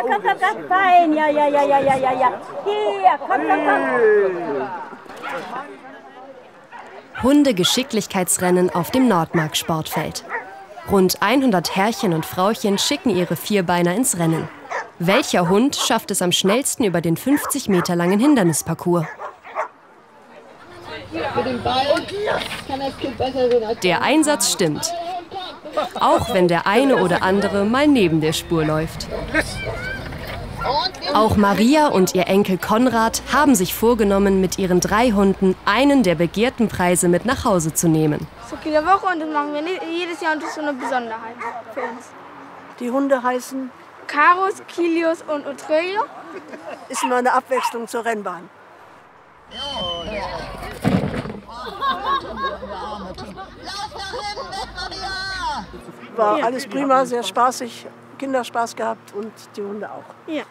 komm, komm, komm, fein. Ja, ja, ja, ja, ja, ja, ja. Hier, komm, komm, komm. Hundegeschicklichkeitsrennen auf dem Nordmark Sportfeld. Rund 100 Herrchen und Frauchen schicken ihre Vierbeiner ins Rennen. Welcher Hund schafft es am schnellsten über den 50 Meter langen Hindernisparcours? Der Einsatz stimmt. Auch wenn der eine oder andere mal neben der Spur läuft. Auch Maria und ihr Enkel Konrad haben sich vorgenommen, mit ihren drei Hunden einen der begehrten Preise mit nach Hause zu nehmen. So jede Woche und das machen wir jedes Jahr und das ist so eine Besonderheit für uns. Die Hunde heißen Karos, Kilios und Otrelio. Ist immer eine Abwechslung zur Rennbahn. War alles prima, sehr spaßig, Kinderspaß gehabt und die Hunde auch. Ja.